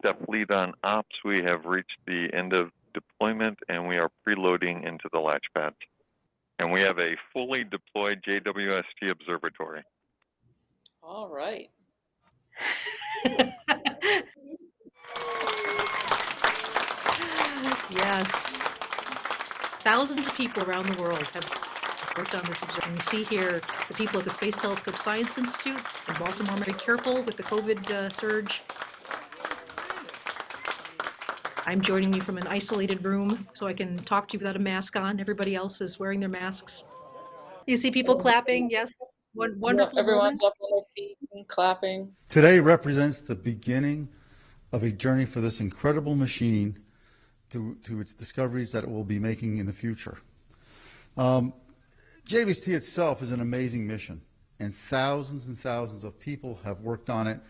Step Lead on Ops, we have reached the end of deployment and we are preloading into the latch pads. And we have a fully deployed JWST observatory. All right. yes. Thousands of people around the world have worked on this observatory. You see here the people at the Space Telescope Science Institute in Baltimore. Be careful with the COVID uh, surge. I'm joining you from an isolated room so I can talk to you without a mask on. Everybody else is wearing their masks. You see people clapping. Yes. One wonderful. Yeah, everyone's moment. up on their feet and clapping. Today represents the beginning of a journey for this incredible machine to, to its discoveries that it will be making in the future. Um, JWST itself is an amazing mission, and thousands and thousands of people have worked on it